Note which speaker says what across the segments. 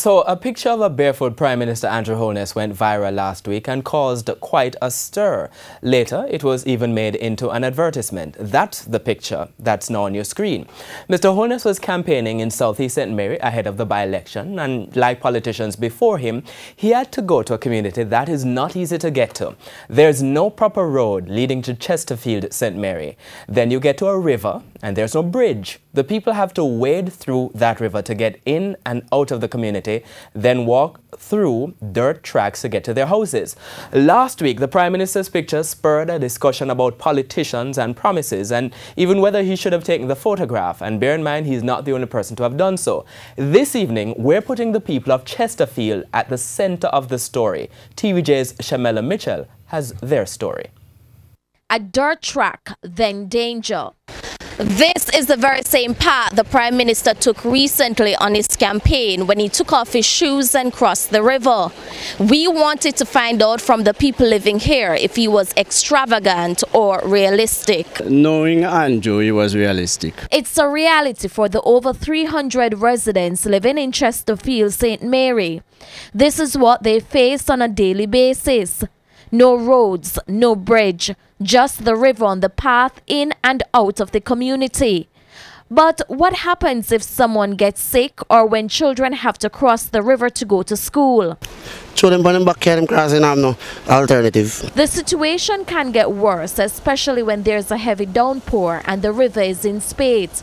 Speaker 1: So, a picture of a barefoot Prime Minister Andrew Holness went viral last week and caused quite a stir. Later, it was even made into an advertisement. That's the picture that's now on your screen. Mr. Holness was campaigning in Southeast St. Mary ahead of the by-election, and like politicians before him, he had to go to a community that is not easy to get to. There's no proper road leading to Chesterfield St. Mary. Then you get to a river, and there's no bridge. The people have to wade through that river to get in and out of the community, then walk through dirt tracks to get to their houses. Last week, the Prime Minister's picture spurred a discussion about politicians and promises, and even whether he should have taken the photograph. And bear in mind, he's not the only person to have done so. This evening, we're putting the people of Chesterfield at the center of the story. TVJ's Shamela Mitchell has their story.
Speaker 2: A dirt track, then danger. This is the very same path the Prime Minister took recently on his campaign when he took off his shoes and crossed the river. We wanted to find out from the people living here if he was extravagant or realistic.
Speaker 3: Knowing Andrew, he was realistic.
Speaker 2: It's a reality for the over 300 residents living in Chesterfield, St. Mary. This is what they face on a daily basis. No roads, no bridge, just the river on the path in and out of the community. But what happens if someone gets sick or when children have to cross the river to go to school?
Speaker 4: Children them back here, crossing have no alternative.
Speaker 2: The situation can get worse, especially when there's a heavy downpour and the river is in spate.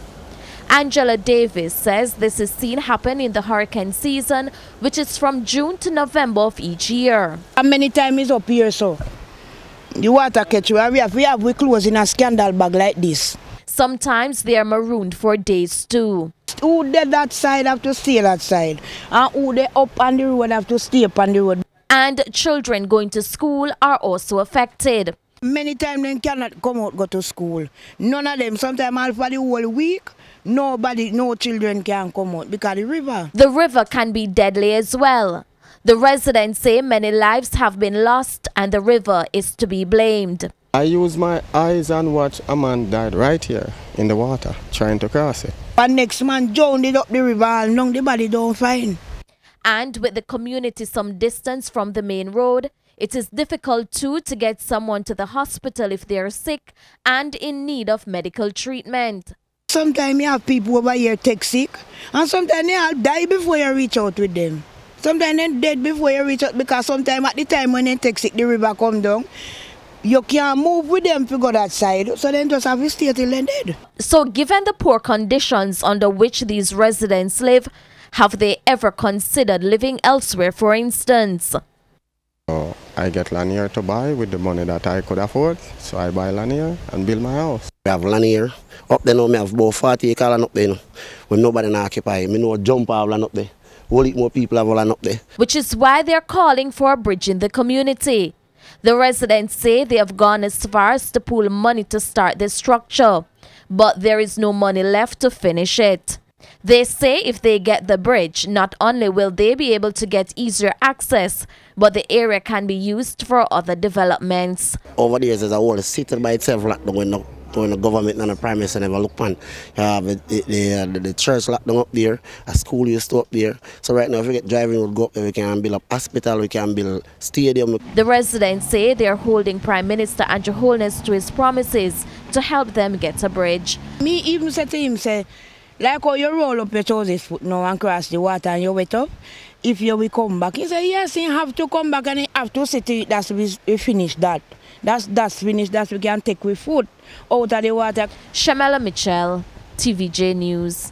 Speaker 2: Angela Davis says this is seen happen in the hurricane season, which is from June to November of each year.
Speaker 5: How many times is up here, so? The water catch, we have, we have we close in a scandal bag like this.
Speaker 2: Sometimes they are marooned for days too.
Speaker 5: Who dead that side have to stay that side. And who they up on the road have to stay up on the road.
Speaker 2: And children going to school are also affected.
Speaker 5: Many times they cannot come out go to school. None of them, sometimes all for the whole week, nobody, no children can come out because the river.
Speaker 2: The river can be deadly as well. The residents say many lives have been lost and the river is to be blamed.
Speaker 6: I use my eyes and watch a man died right here in the water trying to cross it.
Speaker 5: But next man drowned it up the river and long the body don't find.
Speaker 2: And with the community some distance from the main road, it is difficult too to get someone to the hospital if they are sick and in need of medical treatment.
Speaker 5: Sometimes you have people over here take sick and sometimes they all die before you reach out with them. Sometimes they're dead before you reach out because sometimes at the time when they take sick the river come down you can't move with them to go that side, so then just have to stay till they're dead.
Speaker 2: So given the poor conditions under which these residents live, have they ever considered living elsewhere, for instance?
Speaker 6: So I get lanier to buy with the money that I could afford, so I buy lanier and build my house.
Speaker 4: We have lanier. Up there now, me have about 40 acres land up there now, when nobody not occupy. Me know jump out land up there. Whole more people have land up there.
Speaker 2: Which is why they're calling for a bridge in the community. The residents say they have gone as far as to pool money to start the structure, but there is no money left to finish it. They say if they get the bridge, not only will they be able to get easier access, but the area can be used for other developments.
Speaker 4: Over the years, there's a whole city by itself locked down now. When the government and the prime minister never look on. You have the, the, uh, the, the church locked down up there, a school used to up there. So right now, if we get driving road go up there, we can build a hospital, we can build stadium.
Speaker 2: The residents say they are holding Prime Minister Andrew Holness to his promises to help them get a bridge.
Speaker 5: Me even said to him, say, like how you roll up your trousers foot now and cross the water and you wet up, if you will come back. He said, yes, you have to come back and you have to sit it, that's we, we finish that. That's that's finished, that we can take with food out of the water.
Speaker 2: Shamela Mitchell, TVJ News.